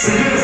See you.